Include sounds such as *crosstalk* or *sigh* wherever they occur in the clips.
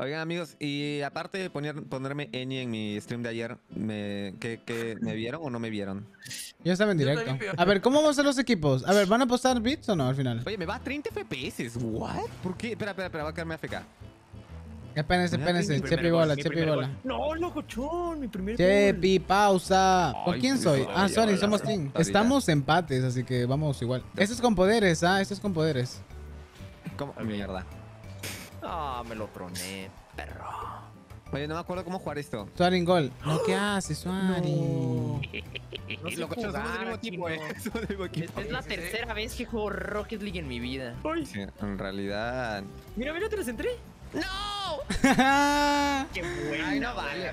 Oigan, amigos, y aparte de poner, ponerme Eni en mi stream de ayer, ¿me, ¿qué, qué, ¿me vieron o no me vieron? Ya estaba en Yo directo. A ver, ¿cómo van a ser los equipos? A ver, ¿van a apostar bits o no al final? Oye, me va a 30 FPS. ¿What? ¿Por qué? Espera, espera, espera, va a quedarme AFK. Espérense, espérense. Chepi bola, Chepi bola. No, locochón, mi primer gol. Chepi, pausa. ¿Con Ay, quién soy? Ah, sorry, somos team. Estamos empates, así que vamos igual. Esto es con poderes, ah, esto es con poderes. ¿Cómo? Mierda. Ah, me lo troné, perro. Oye, no me acuerdo cómo jugar esto. Suari en gol. No, ¿qué haces, Suari? No Y sé lo somos del mismo aquí equipo, no. eh. Somos del mismo equipo. *laughs* Es la tercera vez que juego Rocket League en mi vida. Sí, en realidad. Mira, mira, te lo centré. ¡No! *laughs* ¡Qué bueno! Ay, no vale.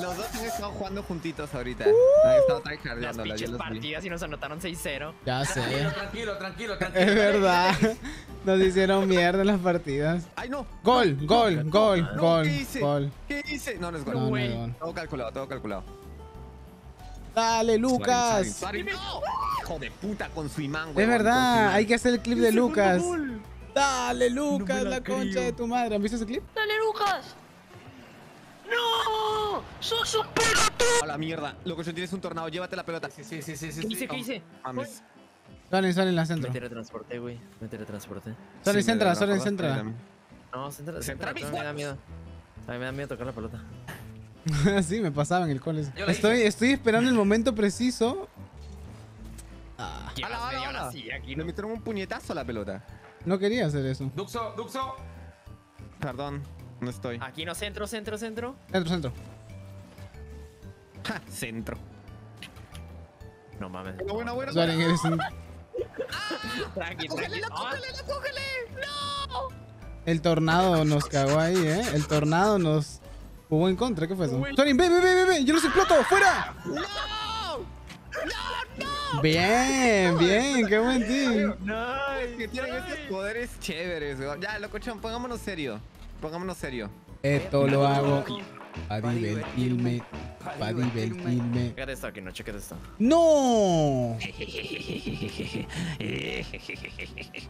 Los dos han estado jugando juntitos ahorita. Uh. Han estado Las pinches vi. partidas y nos anotaron 6-0. ya sé. Tranquilo, tranquilo, tranquilo. *laughs* Es verdad. Nos hicieron mierda en las partidas. ¡Ay, no! Gol, gol, gol, No, gol, ¿qué hice? gol. ¿Qué hice? No, no es gol. No. Todo calculado, todo calculado. Dale, Lucas. No. Hijo de puta con su imán, güey. Es verdad, hay que hacer el clip de Lucas. Dale, Lucas, me la la concha de tu madre. ¿Han visto ese clip? ¡Dale, Lucas! ¡No! ¡Sos un pelotudo! A la mierda. Loco, si tienes un tornado, llévate la pelota. Sí, sí, sí, sí, sí. ¿Qué sí. hice? ¿Qué hice? Mames. Suárez, Suárez en la Me centro. teletransporté, güey. Me teletransporté. Suárez, Sí, me centra, acordaste centra. No, centra, Centra me da miedo. A mí me da miedo tocar la pelota. *laughs* sí, me pasaba en el cole. Yo la Estoy, esperando el momento preciso. *laughs* Ah, Ala, ala, ala. aquí, ¿no? metieron un puñetazo a la pelota. No quería hacer eso. Duxo, Duxo. Perdón, no estoy. Aquí no, centro, centro, centro. Centro, centro. Ja, centro. No mames. Buena, buena, buena. Suárez, eres un... Tranqui, ¡Cógele, tranqui. la Ah, cógele, la cógele! ¡No! El tornado nos cagó ahí, ¿eh? El tornado nos jugó en contra. ¿Qué fue eso? Suárez, ve, ve, ve, ve, ve. Yo los exploto. ¡Fuera! Bien, *laughs* bien. Qué buen team. Que tienen estos poderes chéveres, weón. Ya, locochón, pongámonos serio. Pongámonos serio. Esto lo hago para divertirme. Para divertirme. Esto aquí, no, esto. *laughs* ¡No!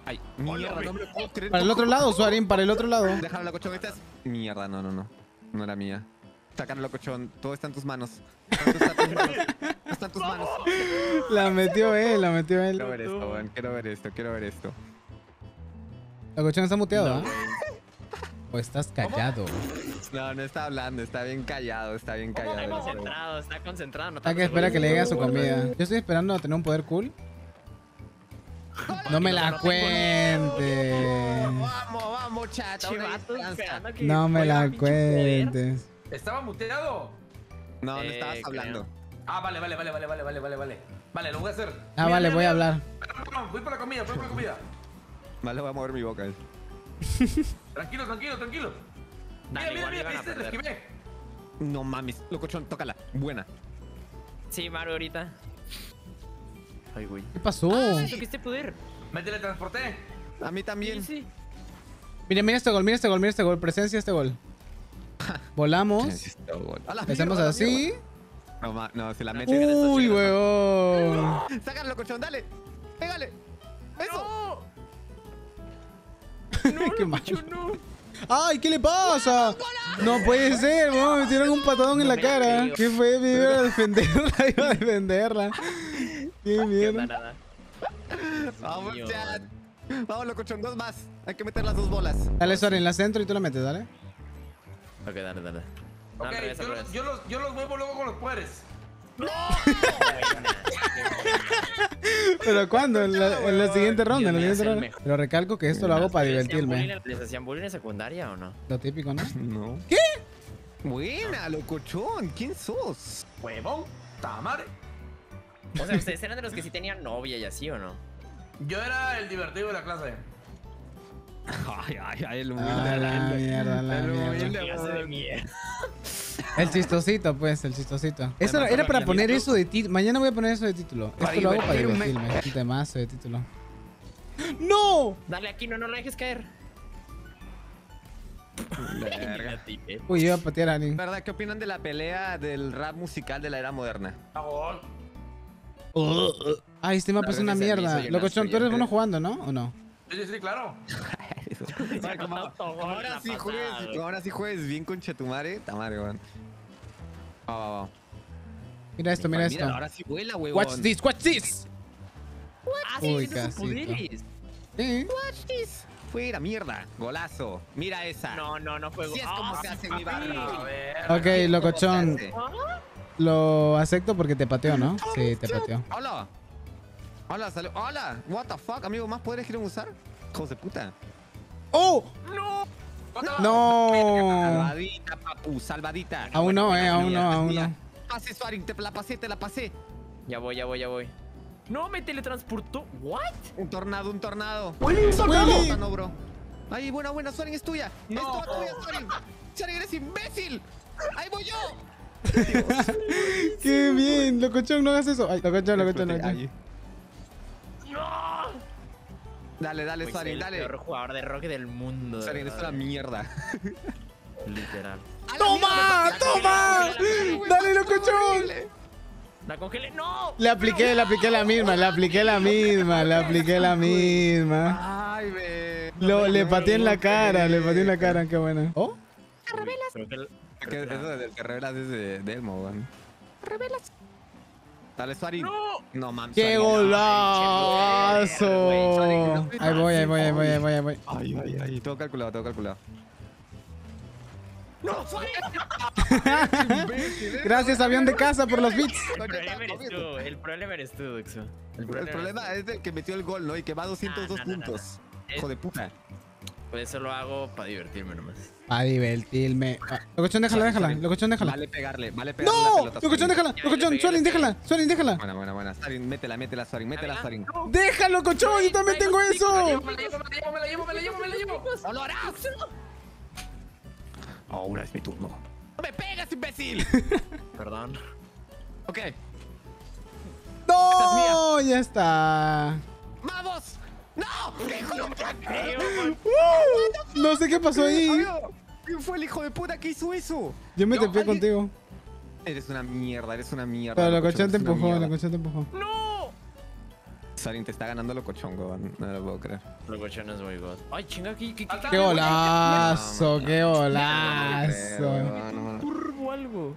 Ay, mierda, no me lo puedo creer. Para el otro lado, Suarín, para el otro lado. Déjalo, locochón, esta es... Mierda, no, no, no. No era mía. Sácalo, locochón. Todo está en tus manos. Todo está en tus manos. Todo está en tus manos. La metió él, la metió él. Quiero ver esto, weón. Quiero ver esto, quiero ver esto. La cochona está muteado, ¿ah? O estás callado. No, no está hablando, está bien callado, está bien Está callado. concentrado, está concentrado. No Está que espera que le llegue a su comida. Yo estoy esperando a tener un poder cool. No me la cuente. Vamos, vamos, chat. aún hay esperanza. No me la cuentes. ¿Estaba muteado? No, no Eh, estabas creo. hablando. Ah, vale, vale, vale, vale, vale, vale, vale, vale. Vale, lo voy a hacer. Ah, Mira, vale, mira, voy a mira. hablar. Voy por la comida, voy por la comida. Vale, voy a mover mi boca. *laughs* Tranquilo, tranquilo, tranquilo. Dale, Mira, mira, mira, iban a viste, lo perder. esquivé. No mames. Locochón, tócala. Buena. Sí, Mario, ahorita. Ay, güey. ¿Qué pasó? Este poder. Me teletransporté. A mí también. Sí, sí. Mira, mira este gol, mira este gol, mira este gol. Presencia este gol. Volamos. Hacemos así. No, no, se la mete. Uy, huevón. Sácalo, locochón, dale. Pégale. Eso. *laughs* Qué mal. ¡Ay, qué le pasa! No puede ser, weón. Me tiraron un patadón en la cara. ¿Qué fue? Me iba a defenderla, *laughs* iba a defenderla. Qué Nada, mierda. Vamos, chat. Vamos, locochón, dos más. Hay que meter las dos bolas. Dale, Suárez, en la centro y tú la metes, dale. Ok, dale, dale. No, Ok, revés, yo, yo, los, yo los muevo luego con los poderes. *laughs* ¿Pero cuándo? En la, en la siguiente ronda, en la siguiente ronda. Pero recalco que esto lo hago para ¿Les hacían divertirme. ¿Les hacían bullying en secundaria o no? Lo típico, ¿no? *laughs* No. ¿Qué? Buena, locochón. ¿Quién sos? Huevón, tamare. O sea, ¿ustedes eran de los que sí tenían novia y así o no? Yo era el divertido de la clase. Ay, ay, ay, el Ah, la mierda, la El mierda. humilde, Clase de weón. mierda. El chistosito, pues, el chistosito. Eso era para la poner eso de título. Mañana voy a poner eso de título. Para Esto lo hago para divertirme. divertirme. Un temazo de título. ¡No! Dale aquí, no, no lo dejes caer. Verga. *laughs* Uy, iba a patear a alguien. ¿Verdad? ¿Qué opinan de la pelea del rap musical de la era moderna? Ay, este mapa es La una es mierda. Locochón, tú eres bueno jugando, ¿no? ¿O no? Sí, sí, sí, claro. *laughs* eso. *laughs* Como- como ahora sí juegues, güey. como ahora sí juegues bien con Chetumare, tamare, weón. Va, va, va. Mira esto, mira esto. ahora sí vuela, weón. Watch this, watch this. Ah, sí, Uy, poderes. Sí. Watch this. Fuera, mierda. Golazo. Mira esa. No, no, no fue Así es como Ah, se hace sí, mi papi. barrio. A ver. Ok, ¿Cómo se locochón. hace? Lo acepto porque te pateó, ¿no? Sí, te pateó. Hola. Hola, salud. Hola. What the fuck, amigo. ¿Más poderes quieren usar? Hijos de puta. ¡Oh! No. Salvadita, papu. Salvadita. Aún no, eh, aún no, aún no. Pase, Swaring. Te la pasé, te la pasé. Ya voy, ya voy, ya voy. No, me teletransportó. ¿What? Un tornado, un tornado. Willy. No, bro. Ay, buena, buena. Swaring es tuya. Es toda tuya, Swaring. Swaring, eres imbécil. Ahí voy yo. *laughs* ¡Qué bien! Locochón, no hagas eso. Ay, locochón, locochón, locochón. Dale, dale, Pues Swaring, el dale. peor jugador de rock del mundo. de Swaring, eres verdad. una mierda. Literal. ¡Toma! ¡Toma! ¡Dale, locochón! La congelé. ¡No! Le apliqué, le apliqué la misma, le apliqué la misma, le apliqué la misma. Ay, ve. Lo, le pateé en la cara, le pateé en la cara, qué buena. ¿Oh? Creo que el- Es que eso del que revelas es de, de Elmo, weón. Revelas. Dale, Swaring. ¡No! No, mames. ¡Qué golazo! Ahí voy, ahí voy, ahí voy, ahí voy, ahí voy. Ay, ay, ay. Todo calculado, todo calculado. *laughs* Gracias, avión de casa, por los beats. El problema eres tú, el problema eres tú, Duxo. El problema es del que metió el gol, ¿no? Y que va a 202 No, no, no, no, puntos. no. Hijo de puta. Pues eso lo hago para divertirme nomás. A divertirme. Ah, Locochón, déjala, déjala. Locochón, déjala. Vale pegarle, vale pegarle la ¡No! pelota. Locochón, déjala. Locochón, pegué. déjala. Suarin, déjala. Buena, buena, buena. Sarin, métela, métela, Sarin, métela, no. Déjalo, cochón, yo también tengo eso. Me la llevo, me la llevo, me la llevo, me la llevo, me la llevo. ¡No lo harás! Ahora es mi turno. ¡No me pegas, imbécil! *laughs* Perdón. ok, No, ya está. ¡vamos! ¡No! ¡Hijo de! Uh, no sé qué pasó ahí. Amigo, ¿Quién fue el hijo de puta que hizo eso? Yo me Yo, tepé alguien- contigo. Eres una mierda, eres una mierda. Pero locochón, Locochón te empujó. Locochón te empujó. ¡No! Sarin te está ganando locochón, weón. No lo puedo creer. Locochón es muy god. Ay, chinga, ¿qué, qué, qué, Qué golazo, qué No golazo. no. turbo algo?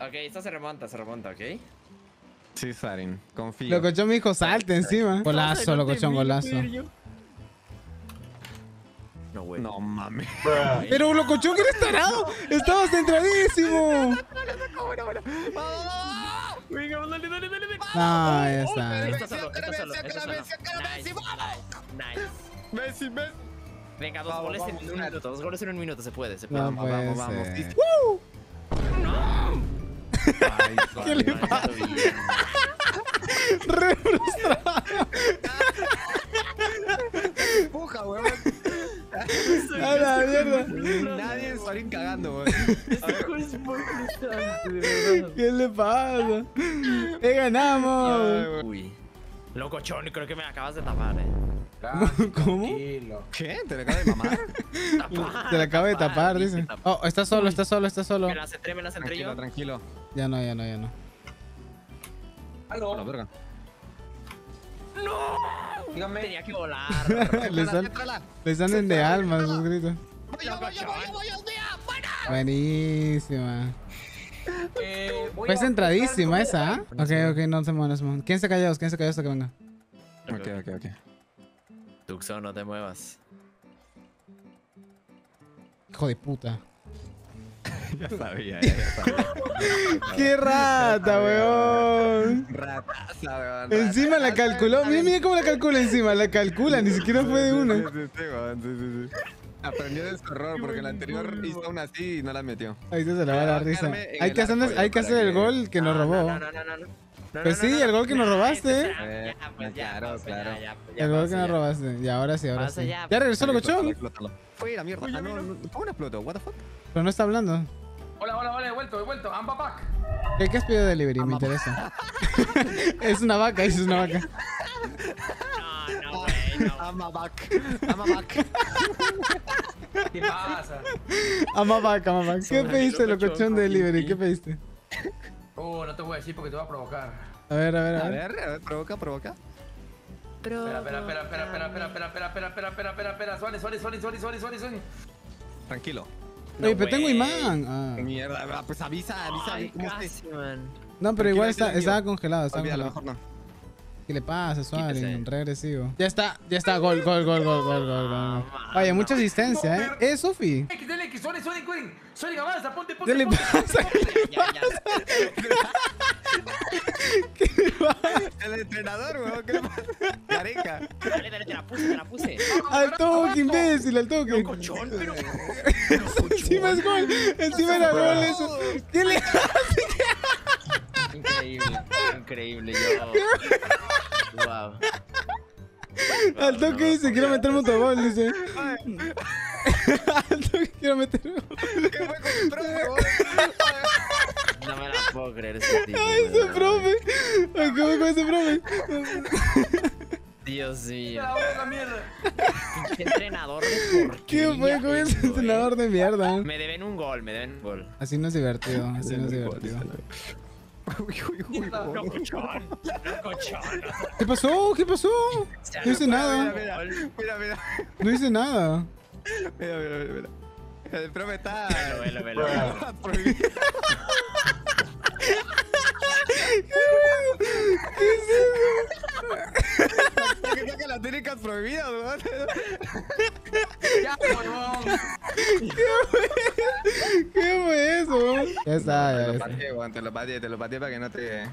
Ok, esto se remonta, se remonta, ¿ok? Sí, Sarin, confío. Locochón me dijo salte encima. Golazo, Locochón, golazo. No, güey. No mames. Pero Locochón, que eres tarado. Estabas centradísimo. Venga, dale, dale, dale, dale. Ah, ya está. Está solo, está solo. Nice. Messi, Messi. Venga, dos goles en un minuto, dos goles en un minuto, se puede, se puede. No Vamos, vamos, vamos. ser. Ay, *laughs* ¿Qué le pasa? Re frustrado. *laughs* Empuja, weón. A la mierda. Nadie es Sarin cagando, weón. Es muy frustrante, de verdad. ¿Qué le pasa? ¡Eh, ganamos! Uy. Locochón, creo que me acabas de tapar, eh. *laughs* ¿Cómo? Tranquilo. ¿Qué? ¿Te le acaba de mamar? *laughs* Se le acaba de tapar, dice. Oh, está solo, está solo, está solo. Me la centré, me la centré Tranquilo, yo. tranquilo. Ya no, ya no, ya no. A la Aló, verga. dígame. Tenía que volar. Le Entrala. le salen de alma sus gritos. Voy voy voy voy. Buenísima. Eh, voy Fue a- centradísima esa, ¿ah? Ok, ok, no se muevan, no se muevan. ¿Quién se calló? ¿Quién se calló hasta que venga? Ok, ok, ok. Tuxo, no te muevas. Hijo de puta. *laughs* Ya sabía, ya, ya *laughs* sabía. ¡Qué rata, weón! Rataza, weón. Encima la calculó. Mira, mira cómo la calcula encima. La calcula, ni siquiera fue de Sí, una. sí, sí, weón, sí, sí, sí. Aprendió de su error porque la anterior hizo una así y no la metió. Ahí se la va la risa. Hay el que hacer, arco, hay que para hacer el gol que nos No, robó. No, no, no, no, no. No, Pues no, sí, no, el gol que nos no, robaste, ya, pues ya, claro, pues ya, claro. ya, ya El gol que nos robaste. Y ahora sí, ahora sí. ya. Ya regresó Locochón. Fue la mierda. Ah, no, no, ¿cómo no explotó? ¿What the fuck? Pero no está hablando. Hola, hola, hola, he vuelto, he vuelto. I'm back. ¿Qué, qué has pedido de delivery? Me interesa. es una vaca, es una vaca. No, no, güey, no. I'm a back. I'm a back. ¿Qué pasa? Ama vaca, ama vaca. ¿Qué pediste, Locochón, de delivery? ¿Qué pediste? Oh, no te voy a decir porque te voy a provocar. A ver, a ver, a A ver. ver, a ver, provoca, provoca. pro. Espera, espera, espera, espera, espera, espera, espera, espera, espera, espera, espera, espera, suave, suave, suave, suave, suave, suave. Tranquilo. Oye, pero tengo imán. Ah. Mierda, ah, pues avisa, avisa. Ay, ¿Cómo casi, man. No, pero igual está, estaba congelado, estaba Olvídalo, congelado. mejor no. ¿Qué le pasa, Suárez? Quítese. Re agresivo. Ya está, ya está. Gol, gol, gol, gol, gol, gol, gol. Oye, mucha asistencia, ¿eh? Eh, Sofi. X, dale X, Sonic, Sonic. Sonic, avanza, ponte, ponte, ¿Qué le ponte, ponte, *laughs* pasa? *laughs* *laughs* ya. El entrenador, weón. ¿Qué le pasa? Careca. Dale, dale, te la puse, te la puse. Al toque, imbécil, al toque. Cochón, pero. *laughs* Encima es gol. Encima era gol eso. ¿Qué le *laughs* Increíble, increíble, yo. Wow. Al toque dice, quiero meterme otro gol, dice. Al toque quiero meter gol. ¿Qué fue con el puedo creer ese tipo. Ay, ese profe. ¿cómo fue ese profe? Dios mío. Pinche entrenador de porquería ¿Qué fue con ese entrenador de mierda? Me deben un gol, me deben un gol. Así no es divertido, así no es divertido. Uy, uy, uy. Cochón, cochón. ¿Qué pasó? ¿Qué pasó? No hice nada. mira, mira, mira. No hice nada. Mira, mira, mira, mira. El profe está Velo, velo, velo. *laughs* prohibido. Que saca las técnicas prohibidas, weón. Ya, huevón. ¿Qué fue eso? Ya está, Te ya lo está. pateé, weón, te lo pateé, te lo pateé para que no te...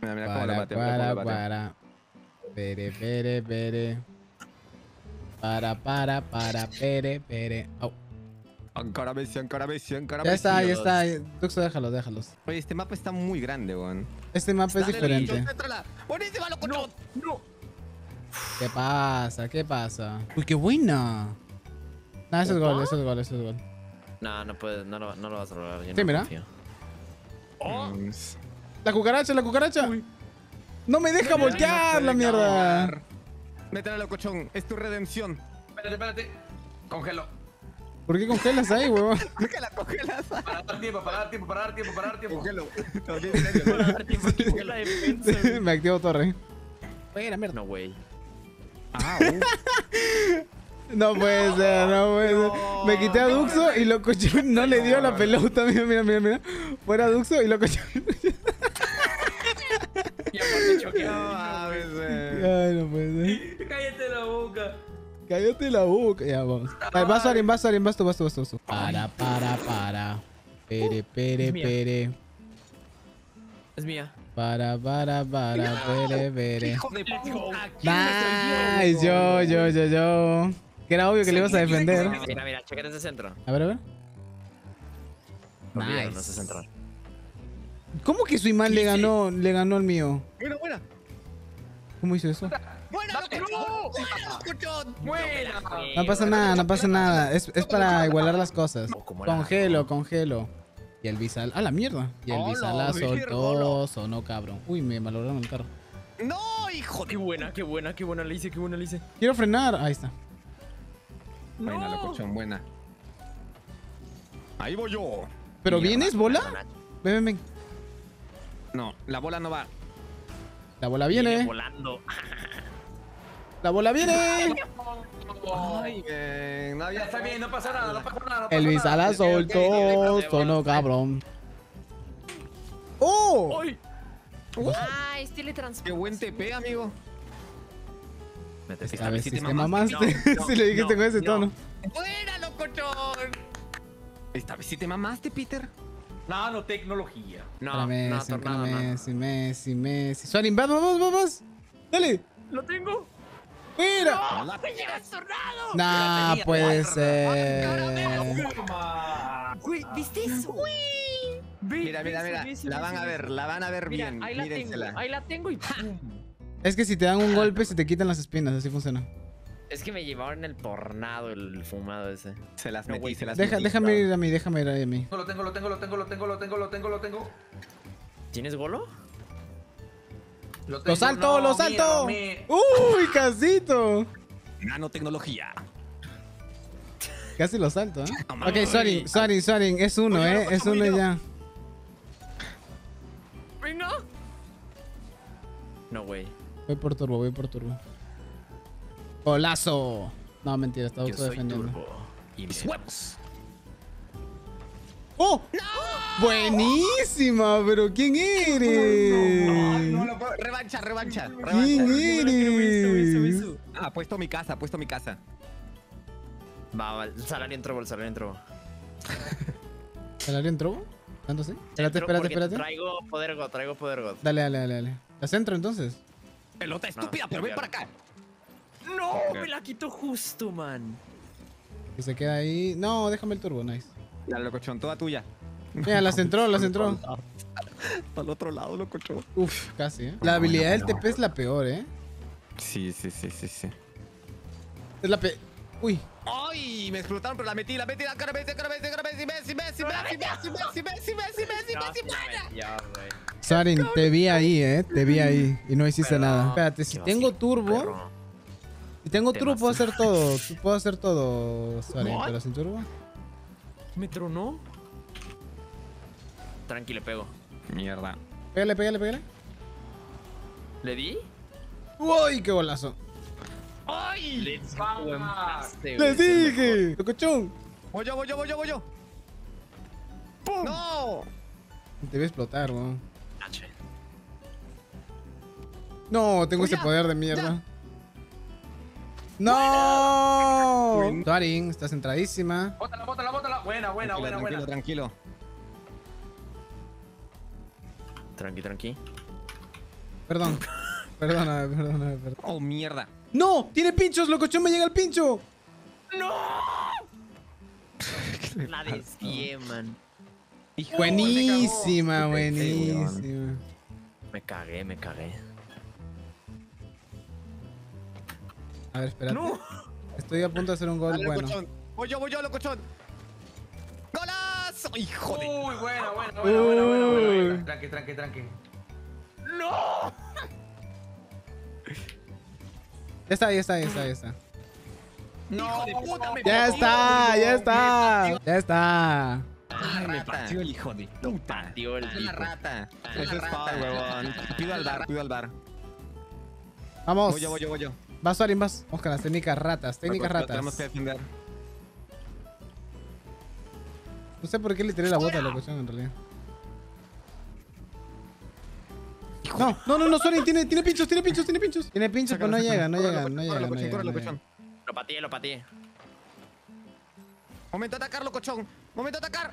Mira, mira cómo lo Para, pateé, para, lo para. Pere, pere, pere. Para, para, para, pere, pere. Au. Ankara Messi, Ankara Ya está, ya está. Duxo, déjalos, déjalos. Oye, este mapa está muy grande, weón. Este mapa es diferente. Buenísima, locuchón. ¿Qué pasa? ¿Qué pasa? Uy, qué buena. No, eso es gol, eso es gol, eso es gol. No, no puedes, no lo, no lo vas a lograr. yo Sí, no mira. La cucaracha, la cucaracha. No me deja voltear la mierda. Métela, locochón. Es tu redención. Espérate, espérate. Congelo. ¿Por qué congelas ahí, huevón? *laughs* Que la congelas. Para dar tiempo, para dar tiempo, para dar tiempo, para dar tiempo. Congelo. No, bien, en serio, ¿no? la defensa, me activo torre. Fuera, mierda. No, güey. Ah, uh. *laughs* No puede ser, no puede ser. Me quité a Duxo y Locochón *laughs* no le dio la pelota. Mira, mira, mira, mira. Fuera Duxo y Locochón. Y aparte choqué. No mames, güey. Ay, no puede ser. Cállate la boca. Cállate la boca. Ya, vamos. Vale, vas, Arin, vas, Arin, vas tú, vas tú, vas tú, vas tú. Para, para, para. Pere, pere, pere. Es mía. Para, para, para, pere, pere. Hijo de puta. Nice, yo, yo, yo, yo. Que era obvio que le ibas a defender. Mira, mira, chécate ese centro. A ver, a ver. Nice. ¿Cómo que su imán le ganó, le ganó al mío? Buena, buena. ¿Cómo hizo eso? Buena, locochón. Buena. No pasa nada, no pasa nada. Es, es para igualar las cosas. Congelo, congelo. Y el bisal. ¡Ah, la mierda! Y el Hola, bisala soltó. virgo. Sonó cabrón. Uy, me malograron el carro. No, hijo Qué buena, qué buena, qué buena le hice, qué buena le hice. Quiero frenar. Ahí está. Buena, locochón, buena. Ahí voy yo. ¿Pero vienes, bola? Ven, ven, ven. No, la bola no va. La bola viene. volando. *laughs* La bola viene. Ay, bien. No Ya está bien, no pasa nada, no pasa nada. no pasa El ok, soltó. Sonó cabrón. ¡Oh! ¡Ay! Ay, es teletransporte. Qué buen TP, amigo. Mete A ver si te te mamaste. mamaste. No, *laughs* Si le dijiste no, con ese no. tono. Buena, locochón. Esta vez sí te mamaste, Peter. Nanotecnología. No, no, Messi, para tornado, no. Messi, Messi, Messi. Suarin, vas, vamos, vamos. Dale. ¡Lo tengo! Mira. Nah, tenía, puede mierda. ser. Güey, ¿viste eso? Mira, mira, mira. La van a ver, la van a ver Mira, bien. ahí la tengo, ahí la tengo y. Es que si te dan un golpe se te quitan las espinas, así funciona. Es que me llevaron el tornado, el fumado ese. Se las No, metí, güey, se las Deja, metí. déjame ir a mí, déjame ir a mí. Lo tengo, lo tengo, lo tengo, lo tengo, lo tengo, lo tengo, lo tengo, lo tengo. ¿Tienes golo? Lo, ¡Lo tengo. salto, No, lo salto! ¡Uy, casito! Nanotecnología. Casi lo salto, ¿eh? No Ok. Sorin, Sorin, Sorin, es uno, Oye, ¿eh? no, Es uno no. ya. ¡Venga! No, güey. Voy por turbo, voy por turbo. ¡Golazo! No, mentira, soy autodefendiendo. Y mis huevos. ¡Oh! ¡Buenísima! ¿Pero quién eres? No lo puedo. Revancha, revancha. ¿Quién revancha. eres? Ah, puesto mi casa, puesto mi casa. Va, va, el salario entró, el salario entró. ¿Salario en trobo? ¿Tanto sí? Espérate, Entró espérate, espérate. Traigo poder God, traigo poder God. Dale, dale, dale, dale. ¿La centro entonces? Pelota estúpida, pero ven para acá. No, me la quitó justo, man. Que se queda ahí. No, déjame el turbo, nice. La locochón, toda tuya. Mira, la centró, la centró. Para el otro lado, locochón. Uf, casi, ¿eh? La habilidad del TP es la peor, ¿eh? Sí, sí, sí, sí, sí. Es la pe... Uy. ¡Ay! Me explotaron, pero la metí, la metí, la cara, Messi, cara, Messi, cara, Messi, Messi, Messi, Messi, Messi, Messi, Messi, Messi, Messi. Sarin, te vi ahí, ¿eh? Te vi ahí. Y no hiciste nada. Espérate, si tengo turbo... Si tengo Te turbo puedo hacer todo. Puedo hacer todo. What? Pero sin turbo... ¿Me tronó? Tranqui, le pego. Mierda. Pégale, pégale, pégale. ¿Le di? ¡Uy, qué golazo! ¡Ay! Empate, ¡Les dije! ¡Locochón! Voy yo, voy yo, voy yo, voy yo. ¡No! Te voy a explotar, weón. H. No, tengo ese poder de mierda. ¡No! Sarin, estás centradísima. Bótala, bótala, bótala. Buena, buena, buena, tranquilo, buena. tranquilo. Tranqui, tranqui. Perdón. *laughs* Perdóname, perdóname, perdón. Oh, mierda. ¡No! ¡Tiene pinchos! ¡Locochón me llega el pincho! *laughs* La desvié, man. Hijo, Buenísima, buenísima. Me cagué, me cagué. A ver, espérate. Estoy a punto de hacer un gol Dale, bueno. locochón. Voy yo, voy yo, locochón. ¡Golazo! ¡Hijo de... Uy, buena, buena, buena, buena, buena, buena, Uy. buena. Tranqui, tranqui, tranqui. Ya está, ya está, ya está, ya está. ¡Hijo de puta! Me Ya partió, está, ya me está. Ya está. Ay, me partió el hijo de puta. Partió el Es una tipo. rata. Eso es foul, huevón. Pido al bar, pido al bar. Vamos. Voy yo, voy yo, voy yo. Vas, Sarin, vas. Vamos con las técnicas ratas, técnicas Lo Tenemos que ratas. defender. No sé por qué le tiré la bota a locochón en realidad. No, no, no, no, Sorin, tiene, tiene pinchos, tiene pinchos, tiene pinchos. Tiene pinchos, pero no llega, no llega, no llega. Lo pateé, lo pateé. Momento de atacar, locochón. Momento de atacar.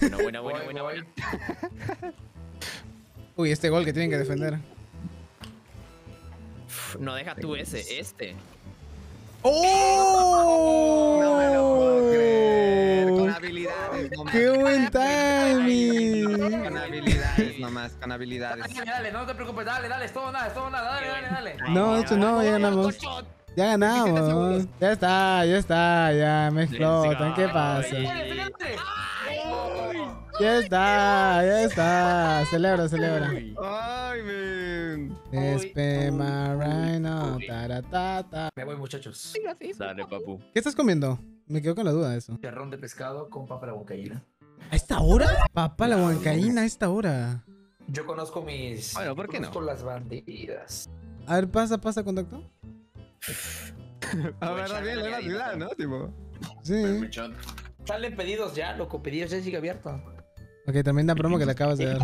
Buena, buena, buena, Voy, buena, voy. buena. Uy, este gol que tienen que defender. No deja tú ese, este. ¡Oh! No me lo puedo creer. Con habilidades nomás. ¡Qué buen Con timing! habilidades nomás, con habilidades. Dale, dale, no te preocupes, dale, dale, es todo nada, es todo nada, dale, dale, dale. No, de hecho no, ya ganamos. Ya ganamos. Ya está, ya está, ya me explotan. ¿Qué pasa? Ya está, ya está. Celebra, celebra. Ay, men. Espema Rhino. taratata. Me voy, muchachos. Dale, papu. ¿Qué estás comiendo? Me quedo con la duda de eso. Charrón de pescado con papa a la bocaína. ¿A esta hora? Papá, la huancaína a esta hora. Yo conozco mis. Bueno, ¿por qué no? Conozco las bandidas. A ver, pasa, pasa, contacto. A ver, bien, la ciudad, ¿no? Tipo. Sí. Salen pedidos ya, loco, pedidos ya sigue abierto. Ok, tremenda promo que le acabas de *laughs* dar.